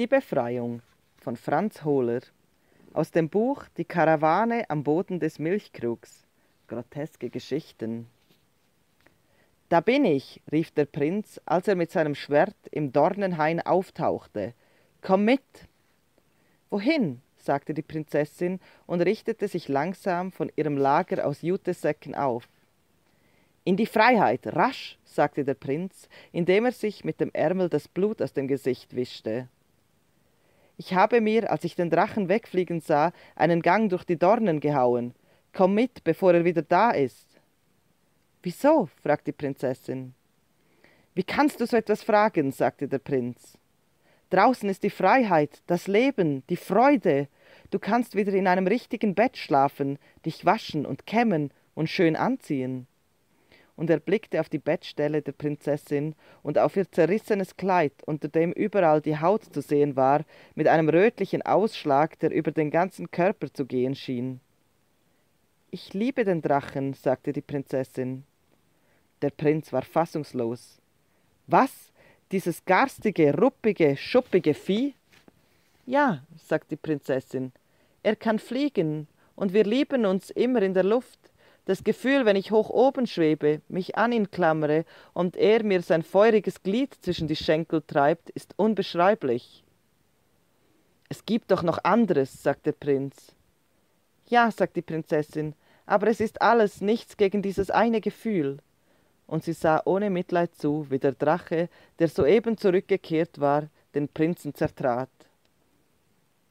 Die Befreiung von Franz Hohler aus dem Buch Die Karawane am Boden des Milchkrugs. Groteske Geschichten. Da bin ich, rief der Prinz, als er mit seinem Schwert im Dornenhain auftauchte. Komm mit. Wohin? sagte die Prinzessin und richtete sich langsam von ihrem Lager aus Jutesäcken auf. In die Freiheit, rasch, sagte der Prinz, indem er sich mit dem Ärmel das Blut aus dem Gesicht wischte. Ich habe mir, als ich den Drachen wegfliegen sah, einen Gang durch die Dornen gehauen. Komm mit, bevor er wieder da ist. Wieso? fragte die Prinzessin. Wie kannst du so etwas fragen? sagte der Prinz. Draußen ist die Freiheit, das Leben, die Freude. Du kannst wieder in einem richtigen Bett schlafen, dich waschen und kämmen und schön anziehen und er blickte auf die Bettstelle der Prinzessin und auf ihr zerrissenes Kleid, unter dem überall die Haut zu sehen war, mit einem rötlichen Ausschlag, der über den ganzen Körper zu gehen schien. Ich liebe den Drachen, sagte die Prinzessin. Der Prinz war fassungslos. Was? Dieses garstige, ruppige, schuppige Vieh? Ja, sagte die Prinzessin. Er kann fliegen, und wir lieben uns immer in der Luft. Das Gefühl, wenn ich hoch oben schwebe, mich an ihn klammere und er mir sein feuriges Glied zwischen die Schenkel treibt, ist unbeschreiblich. Es gibt doch noch anderes, sagt der Prinz. Ja, sagt die Prinzessin, aber es ist alles nichts gegen dieses eine Gefühl. Und sie sah ohne Mitleid zu, wie der Drache, der soeben zurückgekehrt war, den Prinzen zertrat.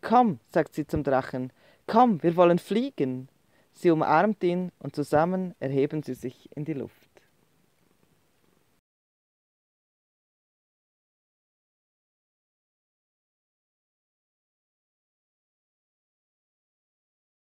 Komm, sagt sie zum Drachen, komm, wir wollen fliegen. Sie umarmt ihn und zusammen erheben sie sich in die Luft.